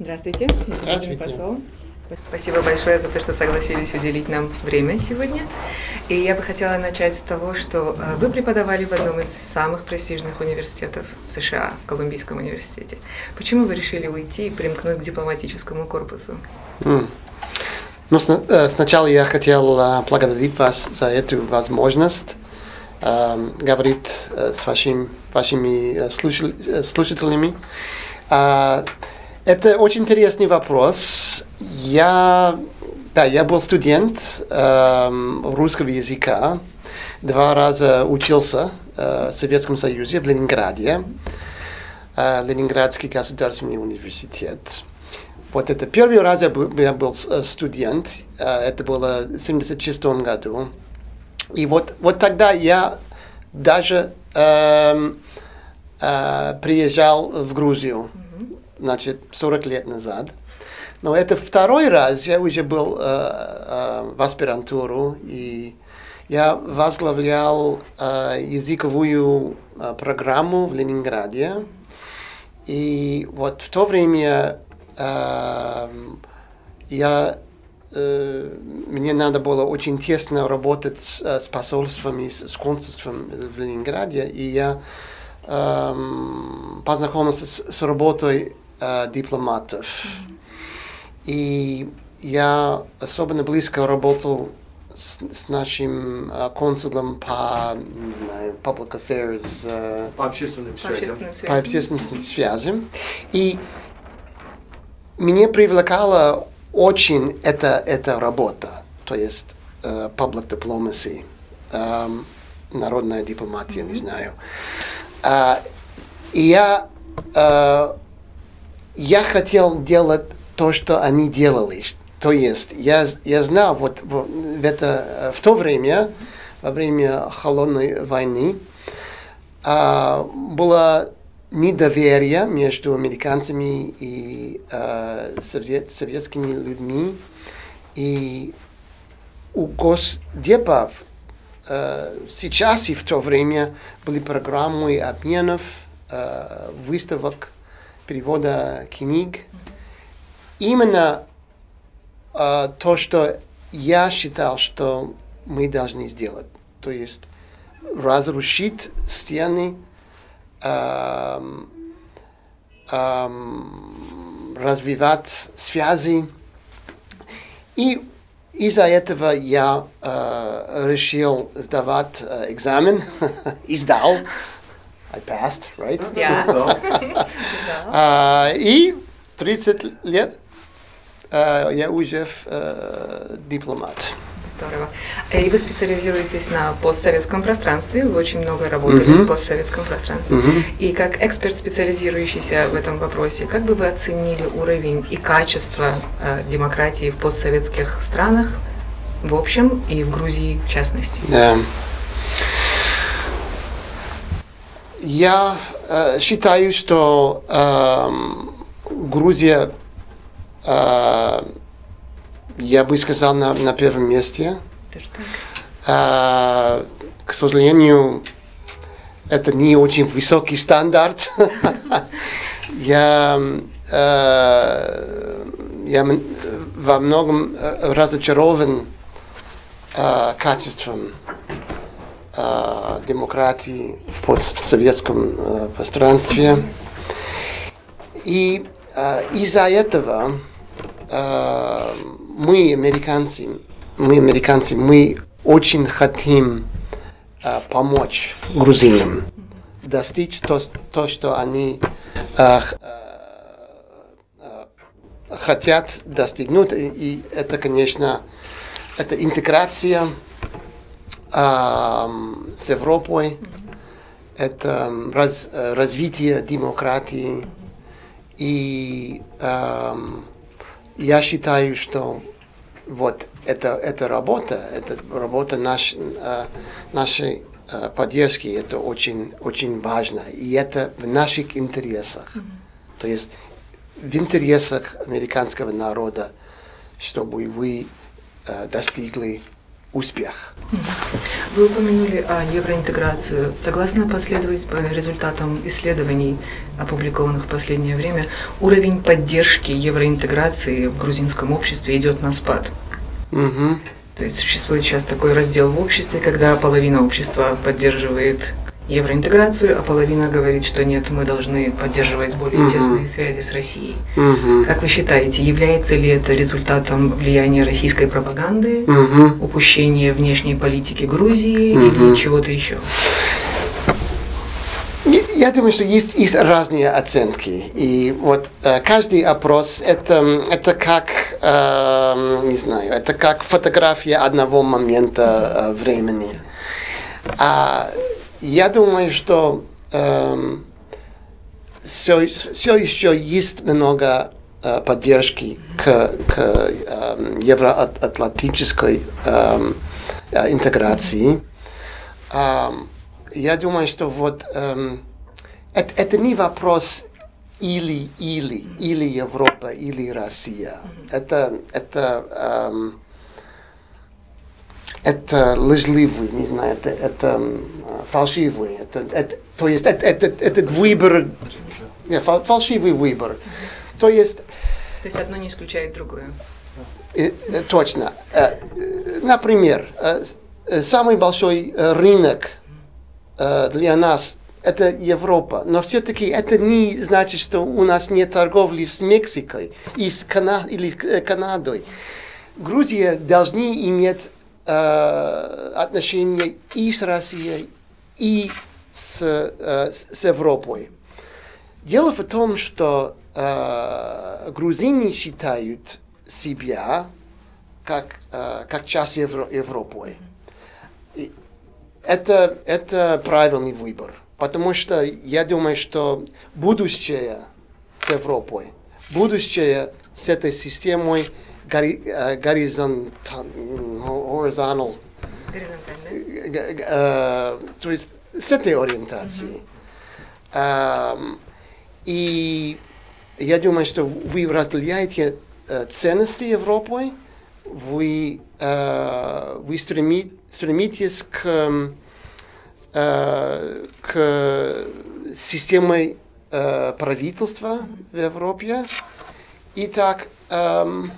Здравствуйте, господин посол. Спасибо большое за то, что согласились уделить нам время сегодня. И я бы хотела начать с того, что э, вы преподавали в одном из самых престижных университетов США, в Колумбийском университете. Почему вы решили уйти и примкнуть к дипломатическому корпусу? Mm. Ну, э, сначала я хотел э, благодарить вас за эту возможность э, говорить с вашим, вашими слушателями. Это очень интересный вопрос. Я, да, я был студент э, русского языка, два раза учился э, в Советском Союзе в Ленинграде, э, Ленинградский государственный университет. Вот это первый раз я был, я был э, студент, э, это было в 1976 году. И вот, вот тогда я даже э, э, приезжал в Грузию значит, 40 лет назад. Но это второй раз я уже был э, э, в аспирантуру, и я возглавлял э, языковую э, программу в Ленинграде. И вот в то время э, я, э, мне надо было очень тесно работать с, э, с посольством и с консульством в Ленинграде, и я э, познакомился с, с работой э, дипломатов. И я особенно близко работал с, с нашим э, консулом по, не знаю, public affairs. Э, по общественным связям. По общественным связям. И меня привлекала очень эта, эта работа, то есть э, public diplomacy, э, народная дипломатия, mm-hmm. не знаю. Э, и я э, я хотел делать то, что они делали. То есть я, я знал, вот в, это, в то время, во время холодной войны, а, было недоверие между американцами и а, совет, советскими людьми. И у госдепов а, сейчас и в то время были программы обменов, а, выставок, перевода книг. Именно э, то, что я считал, что мы должны сделать. То есть разрушить стены, э, э, развивать связи. И из-за этого я э, решил сдавать э, экзамен и сдал. I passed, right? Yeah. uh, и 30 лет uh, я уже uh, дипломат. Здорово. И вы специализируетесь на постсоветском пространстве, вы очень много работали mm-hmm. в постсоветском пространстве. Mm-hmm. И как эксперт, специализирующийся в этом вопросе, как бы вы оценили уровень и качество э, демократии в постсоветских странах в общем и в Грузии в частности? Yeah. Я э, считаю, что э, Грузия, э, я бы сказал, на, на первом месте. Э, к сожалению, это не очень высокий стандарт. я, э, я во многом э, разочарован э, качеством э, демократии в постсоветском э, пространстве. И э, из-за этого э, мы, американцы, мы, американцы, мы очень хотим э, помочь грузинам достичь то, то что они э, э, хотят достигнуть. И это, конечно, это интеграция с Европой, это раз, развитие демократии. И э, я считаю, что вот эта, эта работа, эта работа наш, э, нашей э, поддержки, это очень, очень важно. И это в наших интересах. То есть в интересах американского народа, чтобы вы э, достигли успех. Вы упомянули о евроинтеграции. Согласно последовательным результатам исследований, опубликованных в последнее время, уровень поддержки евроинтеграции в грузинском обществе идет на спад. Угу. То есть существует сейчас такой раздел в обществе, когда половина общества поддерживает евроинтеграцию, а половина говорит, что нет, мы должны поддерживать более Мгм. тесные связи с Россией. Угу. Как вы считаете, является ли это результатом влияния российской пропаганды, Угу. упущения внешней политики Грузии Мгм. или чего-то еще? Я думаю, что есть, есть разные оценки. И вот э, каждый опрос это, это как, эм, не знаю, это как фотография одного момента э, времени. А я думаю, что все, все еще есть много э, поддержки к, к эм, евроатлантической эм, э, интеграции. Ам, я думаю, что вот эм, это, это не вопрос или или или Европа или Россия. Это это эм, это лживый, не знаю, это, это м, фальшивый, это, это, то есть это, это, этот выбор, не, фал- фальшивый выбор. То есть То есть одно не исключает другое. Э, э, Точно. Э, Например, самый большой рынок для нас это Европа, но все-таки это не значит, что у нас нет торговли с Мексикой и с Кана- или Канадой. Грузия должны иметь отношения и с Россией, и с, э, с с Европой. Дело в том, что э, грузины считают себя как, э, как часть Евро- Европы. Это, это правильный выбор, потому что я думаю, что будущее с Европой, будущее с этой системой гори, горизонталь, horizontal, Горизонтально. г- г- э, то есть с этой ориентацией. И я думаю, что вы разделяете ценности Европы, вы, вы стреми- стремитесь к, к системе правительства в Европе. И так эм, э,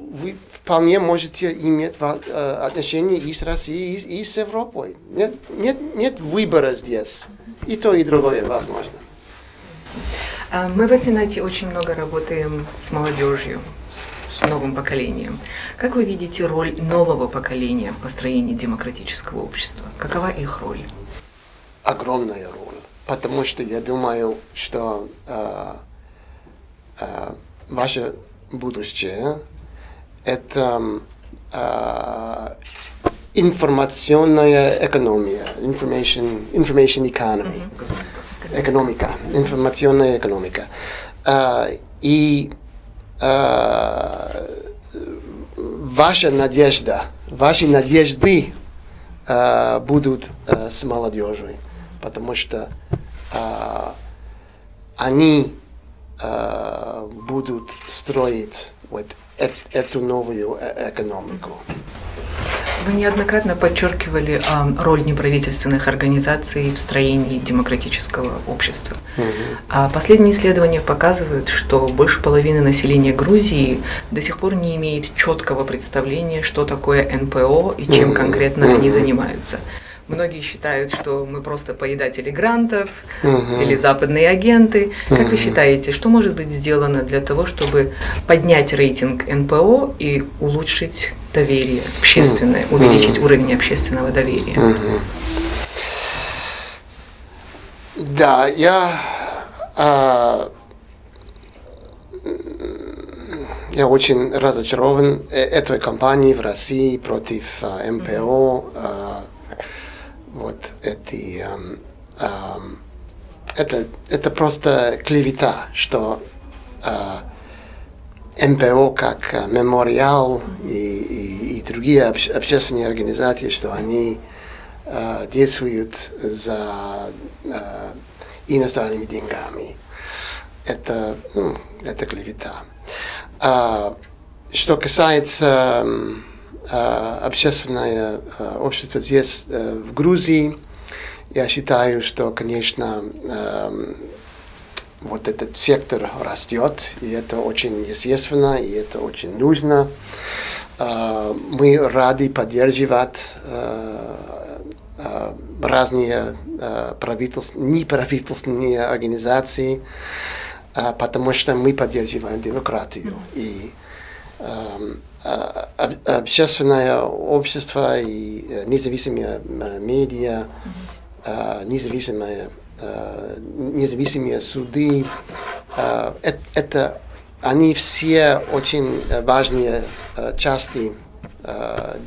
вы вполне можете иметь э, отношения и с Россией, и, и с Европой. Нет, нет, нет выбора здесь. И то, и другое возможно. А, Мы в Атинате очень много работаем с молодежью, с, с новым поколением. Как вы видите роль нового поколения в построении демократического общества? Какова их роль? Огромная роль. Потому что я думаю, что э, э, ваше будущее это э, информационная экономия, information, information economy. экономика, информационная экономика. А, и а, ваша надежда, ваши надежды а, будут а, с молодежью, потому что а, они а, будут строить вот эт- эту новую э- экономику. Вы неоднократно подчеркивали а, роль неправительственных организаций в строении демократического общества. А последние исследования показывают, что больше половины населения Грузии до сих пор не имеет четкого представления, что такое НПО и чем Мгм. конкретно они Мгм. занимаются. Многие считают, что мы просто поедатели грантов Мгм. или западные агенты. Как вы Мгм. считаете, что может быть сделано для того, чтобы поднять рейтинг НПО и улучшить доверие общественное, Мгм. увеличить уровень общественного доверия? Да, я, а, я очень разочарован э- этой кампанией в России против а, МПО. а, вот эти, ам, ам, это, это просто клевета, что а, МПО как а, мемориал и, и- и другие обще- общественные организации, что они а, действуют за а, иностранными деньгами. Это, ну, это клевета. А, что касается м, общественное общество здесь, в Грузии. Я считаю, что, конечно, вот этот сектор растет, и это очень естественно, и это очень нужно. Мы рады поддерживать разные правительственные, неправительственные организации, потому что мы поддерживаем демократию. И общественное общество и независимые медиа, независимые, независимые суды, это они все очень важные части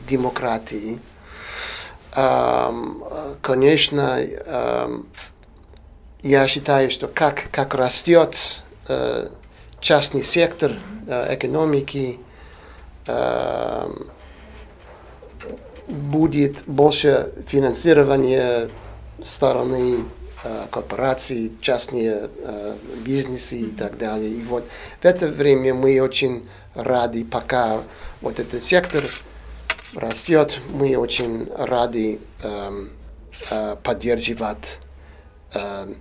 демократии. Конечно, я считаю, что как, как растет частный сектор экономики, будет больше финансирования стороны корпораций, частные бизнесы и так далее. И вот в это время мы очень рады, пока вот этот сектор растет, мы очень рады э, э, поддерживать э,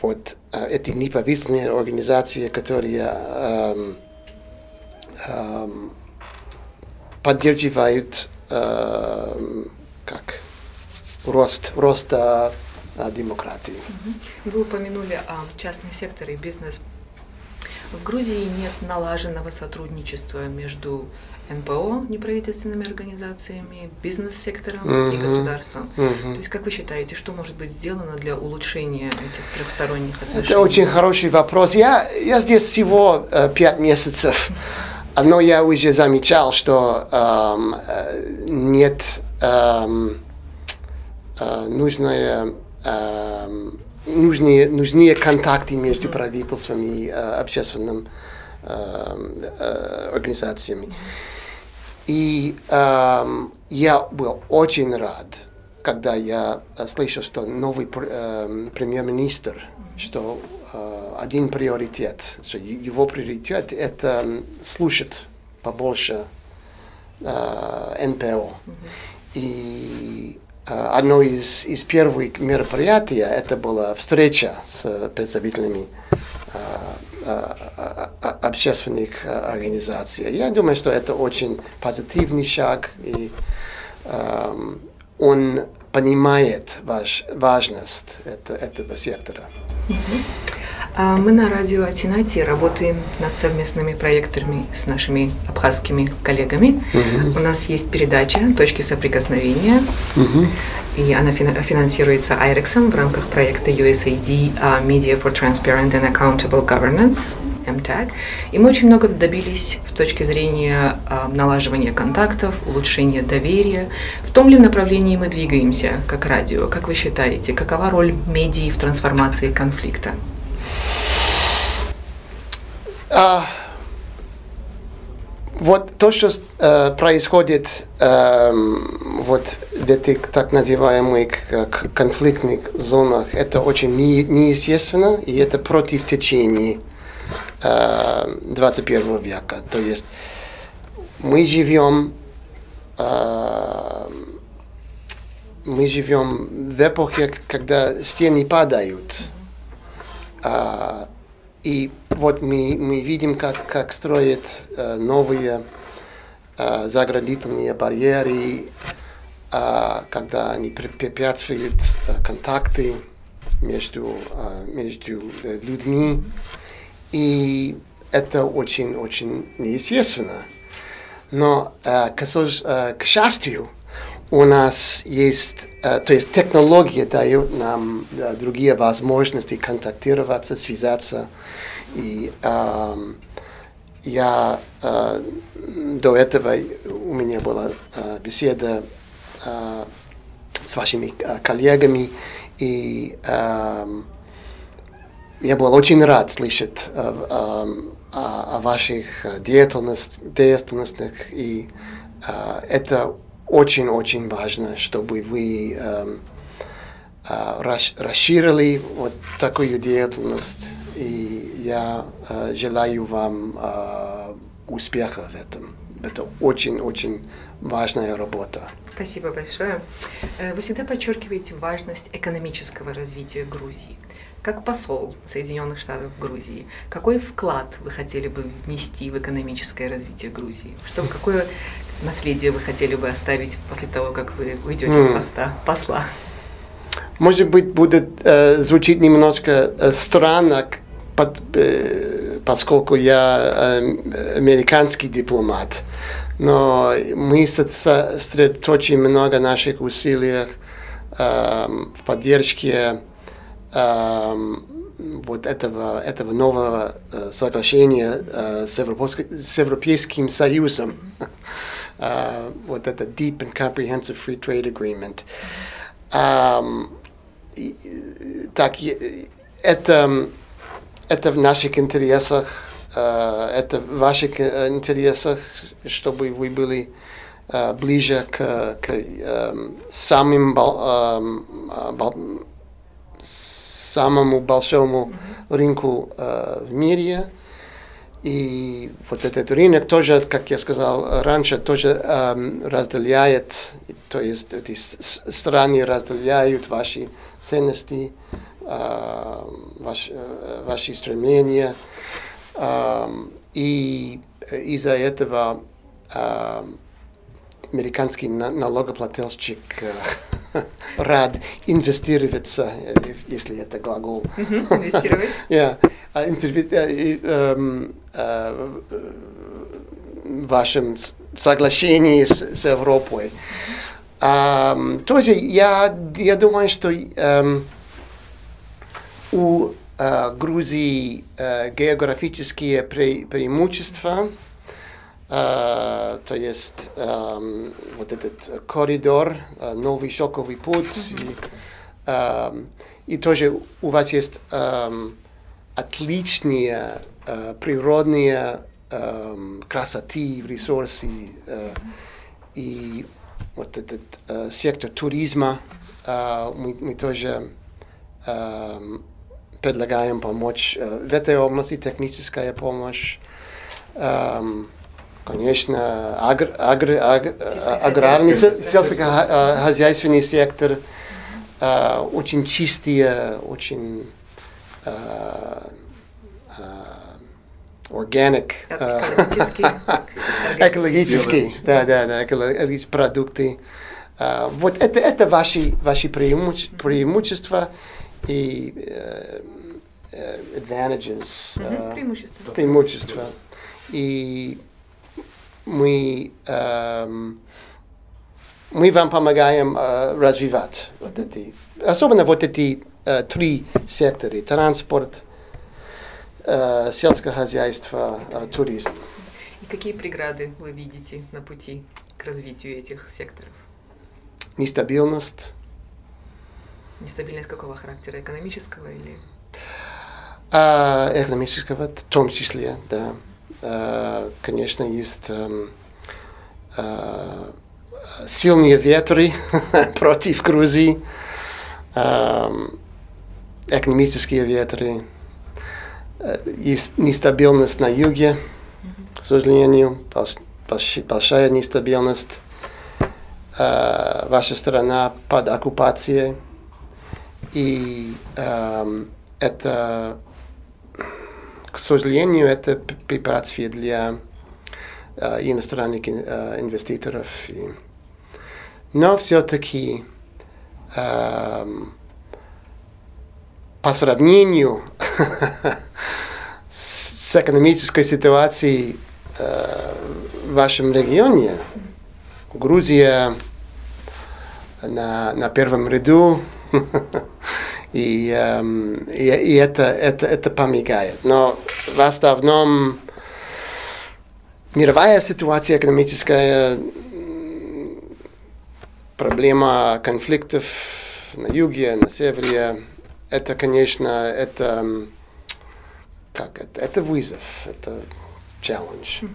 вот э, эти неправительственные организации, которые э, э, поддерживают э, как рост, рост э, демократии. Вы упомянули о частный сектор и бизнес. В Грузии нет налаженного сотрудничества между НПО, неправительственными организациями, бизнес-сектором uh-huh. и государством. Uh-huh. То есть, как вы считаете, что может быть сделано для улучшения этих трехсторонних отношений? Это очень хороший вопрос. Я, я здесь всего э, пять месяцев, но я уже замечал, что эм, нет эм, э, нужное э, нужнее, нужнее контакты между правительством и э, общественным э, организациями. И э, я был очень рад, когда я слышал, что новый э, премьер-министр, что один приоритет, его приоритет это слушать побольше э, НПО. И э, одно из, из первых мероприятий это была встреча с представителями э, общественных организаций. Я думаю, что это очень позитивный шаг, и э, он понимает важ, важность это, этого сектора. Мы на радио Атинати работаем над совместными проектами с нашими абхазскими коллегами. Угу. У нас есть передача «Точки соприкосновения», угу. и она финансируется IREX в рамках проекта USAID Media for Transparent and Accountable Governance. MTAG. И мы очень много добились с точки зрения э, налаживания контактов, улучшения доверия. В том ли направлении мы двигаемся, как радио? Как вы считаете, какова роль медии в трансформации конфликта? А, вот то, что э, происходит э, вот в этих так называемых как, конфликтных зонах, это очень не, неестественно, и это против течения э, 21 века. То есть мы живем э, мы живем в эпохе, когда стены падают. Э, и вот мы, мы видим, как, как строят э, новые э, заградительные барьеры, э, когда они препятствуют э, контакты между, э, между э, людьми. И это очень-очень неестественно. Но, э, к, э, к счастью, у нас есть, то есть технология дает нам э, другие возможности контактироваться, связаться. И э, я э, до этого у меня была э, беседа э, с вашими э, коллегами, и э, я был очень рад слышать э, э, о, о ваших деятельностях, и э, это очень-очень важно, чтобы вы э, э, расширили вот такую деятельность, и я э, желаю вам э, успеха в этом. это очень-очень важная работа. Спасибо большое. Э, вы всегда подчеркиваете важность экономического развития Грузии. Как посол Соединенных Штатов в Грузии, какой вклад вы хотели бы внести в экономическое развитие Грузии? Что, какое наследие вы хотели бы оставить после того, как вы уйдете mm. с поста посла? Может быть, будет э, звучить немножко э, странно, под, э, поскольку я э, американский дипломат. Но мы сосредоточим много наших усилий э, в поддержке э, вот этого, этого нового э, соглашения э, с, с Европейским Союзом. Uh, вот это Deep and Comprehensive Free Trade Agreement. Um, так, это, это в наших интересах, uh, это в ваших интересах, чтобы вы были uh, ближе к, к um, самым, um, самому большому рынку uh, в мире. И вот этот рынок тоже, как я сказал раньше, тоже эм, разделяет, то есть эти страны разделяют ваши ценности, э, ваш, э, ваши стремления. Э, и из-за этого э, американский налогоплательщик э, рад инвестироваться, если это глагол. Инвестировать? Yeah. В вашем соглашении с, с Европой. Um, тоже я, я думаю, что um, у uh, Грузии uh, географические пре преимущества, uh, то есть um, вот этот коридор, uh, новый шоковый путь, mm -hmm. и, um, и тоже у вас есть um, отличные э, природные красоты, ресурсы и вот этот сектор туризма мы, мы тоже предлагаем помочь в этой области, техническая помощь. Конечно, агр, агр, агр, аграрный, сельскохозяйственный сектор, очень чистые, очень organic, экологические, да, да, да, экологические продукты. Uh, вот это, это ваши, ваши преимущества, преимущества и uh, advantages. Uh, преимущества. Преимущества. И мы, um, мы вам помогаем развивать вот эти, особенно вот эти три сектора. Транспорт, uh, сельское хозяйство, uh, туризм. И какие преграды вы видите на пути к развитию этих секторов? Нестабильность. Нестабильность какого характера? Экономического или? Uh, экономического, в том числе, да. Uh, конечно, есть um, uh, сильные ветры против Грузии. Um, экономические ветры, есть нестабильность на юге, к сожалению, большая нестабильность. Ваша страна под оккупацией. И это, к сожалению, это препятствие для иностранных инвесторов. Но все-таки по сравнению с экономической ситуацией э, в вашем регионе, Грузия на, на первом ряду, и, э, и, и это, это, это помогает. Но в основном мировая ситуация экономическая, проблема конфликтов на юге, на севере, это, конечно, это как это, это вызов, это challenge.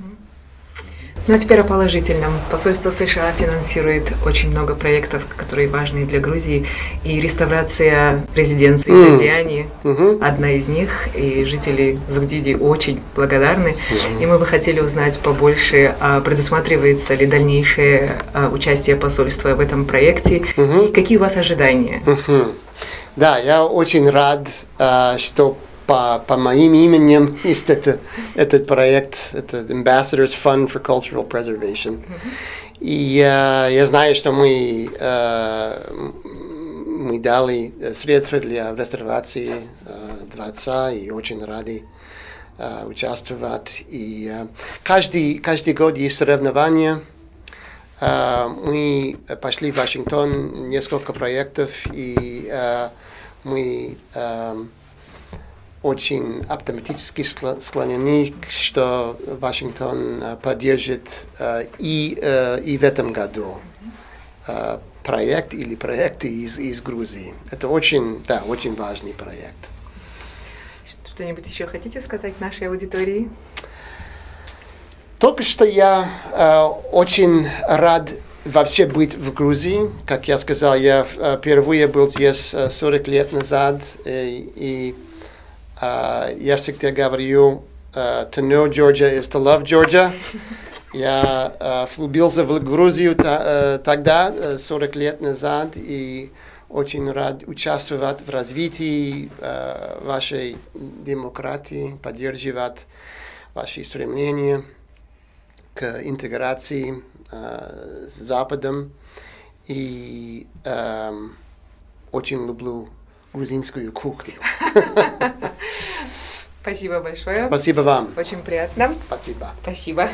Ну а теперь о положительном. Посольство США финансирует очень много проектов, которые важны для Грузии. И реставрация резиденции mm. Дадиани mm-hmm. одна из них. И жители Зугдиди очень благодарны. Mm-hmm. И мы бы хотели узнать побольше, а предусматривается ли дальнейшее а, участие посольства в этом проекте. Mm-hmm. И какие у вас ожидания? Mm-hmm. Да, я очень рад, а, что по, по моим именем есть это, этот проект, это Ambassadors Fund for Cultural Preservation. И я знаю, что мы, uh, мы дали средства для реставрации uh, дворца и очень рады участвовать. И каждый, каждый год есть соревнования. Uh, мы пошли в Вашингтон, несколько проектов, и uh, мы uh, очень автоматически склонены, что Вашингтон поддержит и, и в этом году проект или проекты из, из Грузии. Это очень, да, очень важный проект. Что-нибудь еще хотите сказать нашей аудитории? Только что я э, очень рад вообще быть в Грузии. Как я сказал, я впервые был здесь 40 лет назад, и, и Uh, я всегда говорю, to know Georgia is to love Georgia. Я uh, влюбился в Грузию та, uh, тогда, 40 лет назад, и очень рад участвовать в развитии uh, вашей демократии, поддерживать ваши стремления к интеграции uh, с Западом. И um, очень люблю грузинскую кухню. Спасибо большое. Спасибо вам. Очень приятно. Спасибо. Спасибо.